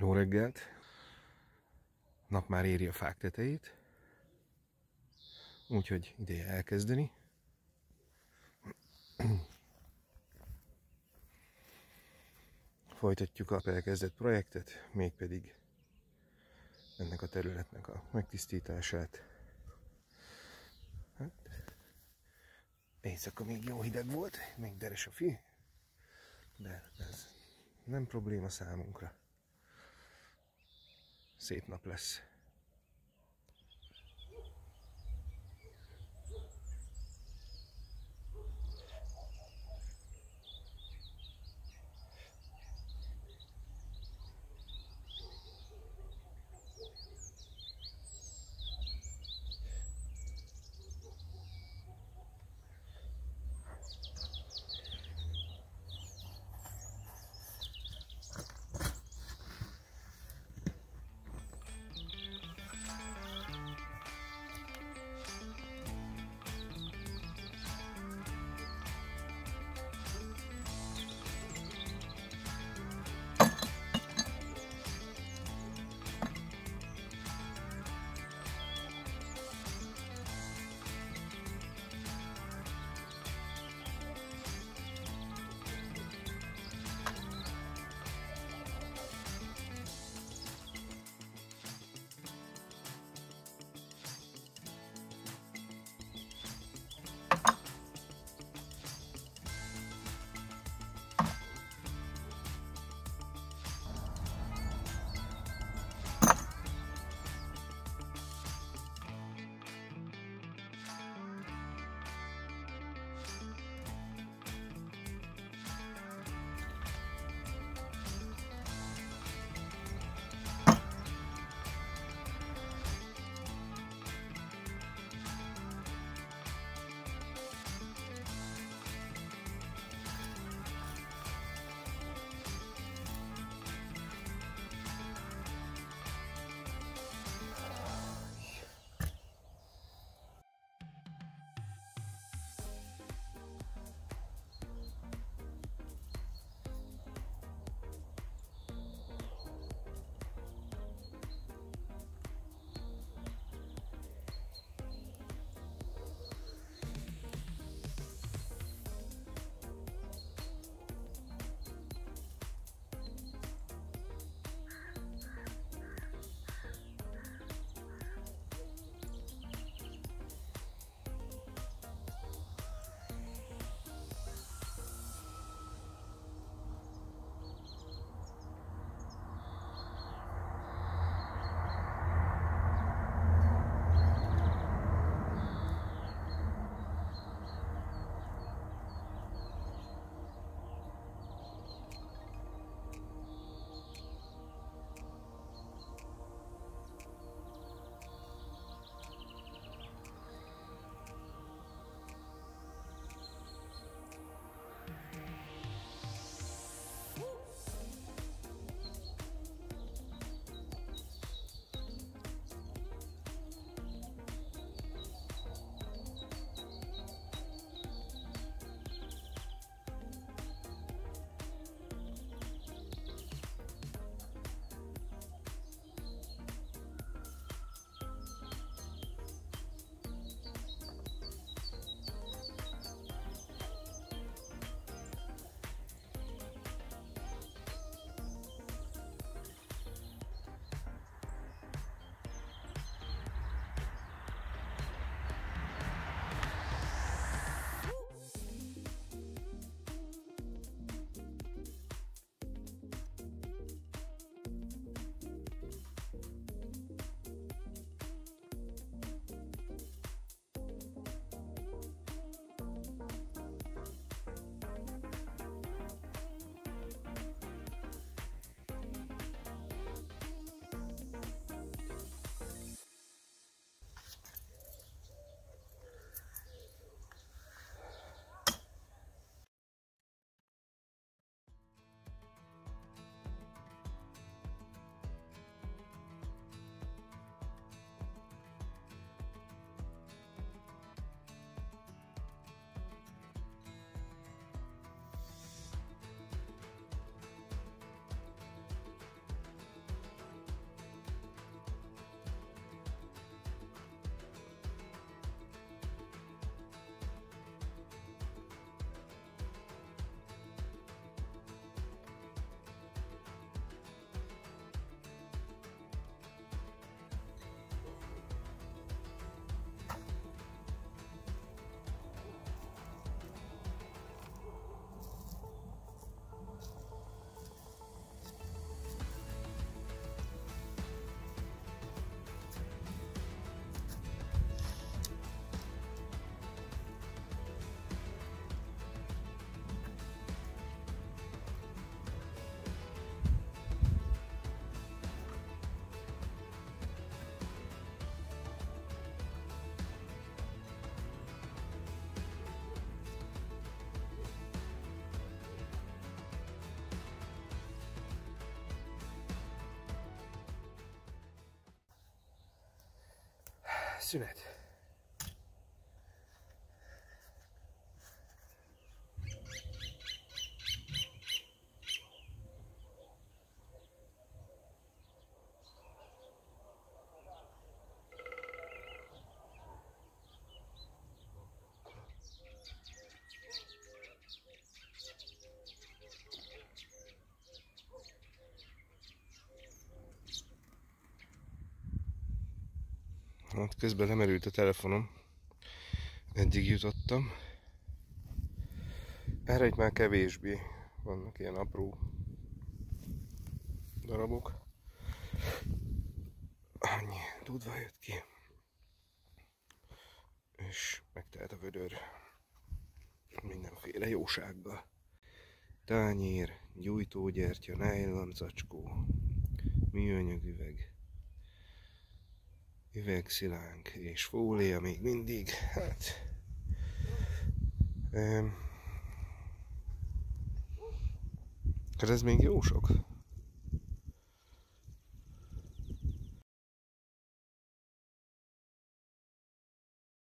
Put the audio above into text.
Jó reggelt! Nap már éri a fák tetejét, úgyhogy ideje elkezdeni. Folytatjuk a elkezdett projektet, mégpedig ennek a területnek a megtisztítását. Hát, éjszaka még jó hideg volt, még deres a fi, de ez nem probléma számunkra. Szép nap lesz. sünnet. Hát közben lemerült a telefonom. Eddig jutottam. Erre egy már kevésbé vannak ilyen apró darabok. Annyi tudva jött ki. És megtelt a vödör mindenféle jósággal. Tányér, gyújtógyertya, nájlonzacskó, műanyag üveg, üvegszilánk és fólia még mindig, hát hát ez még jó sok.